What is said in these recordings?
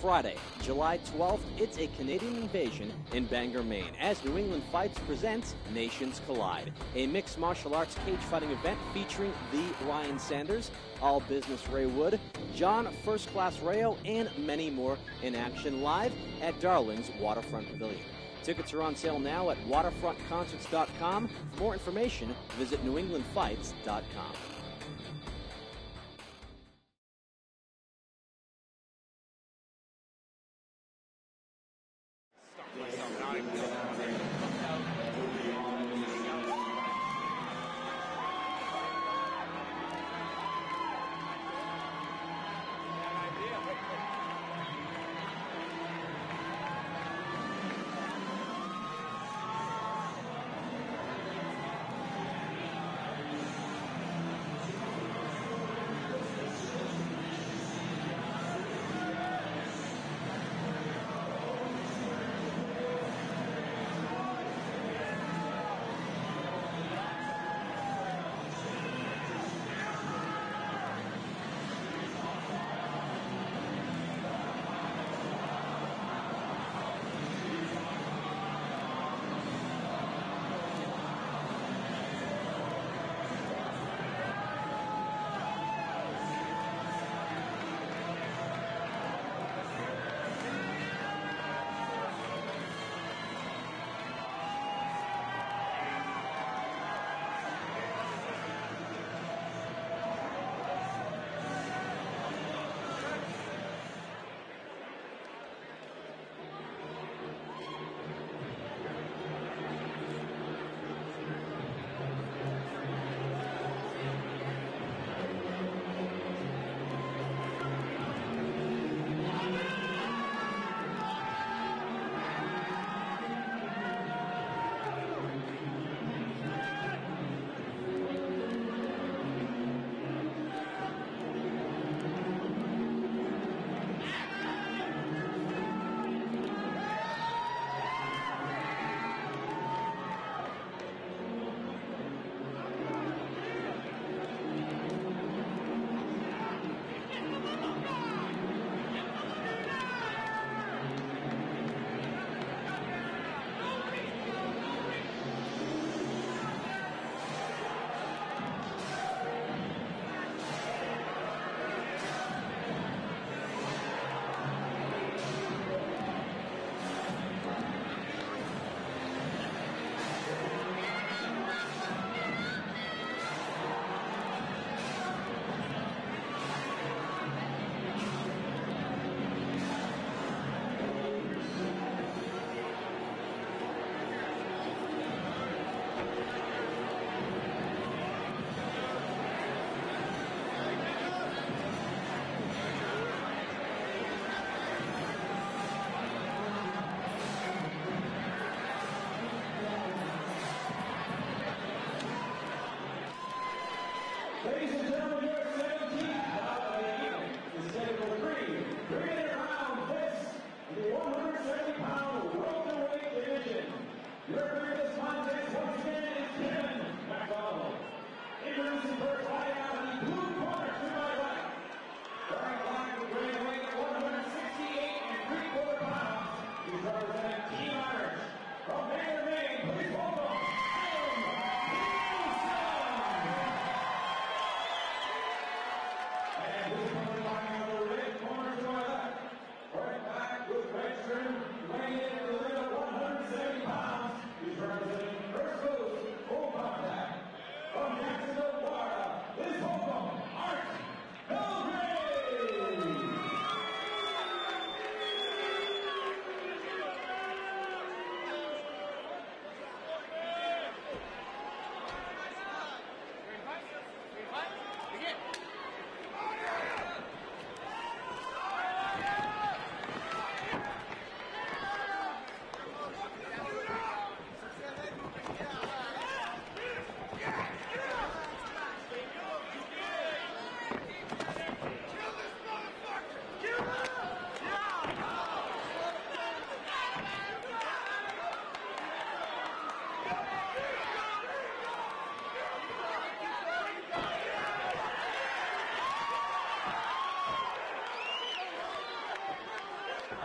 Friday, July 12th, it's a Canadian invasion in Bangor, Maine, as New England Fights presents Nations Collide, a mixed martial arts cage fighting event featuring the Ryan Sanders, All Business Ray Wood, John First Class Rayo, and many more in action live at Darling's Waterfront Pavilion. Tickets are on sale now at waterfrontconcerts.com. For more information, visit newenglandfights.com.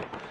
Fire!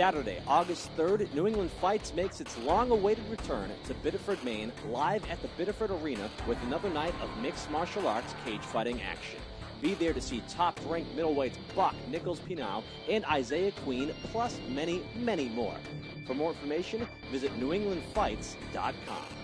Saturday, August 3rd, New England Fights makes its long awaited return to Biddeford, Maine, live at the Biddeford Arena with another night of mixed martial arts cage fighting action. Be there to see top ranked middleweights Buck, Nichols Pinal, and Isaiah Queen, plus many, many more. For more information, visit newenglandfights.com.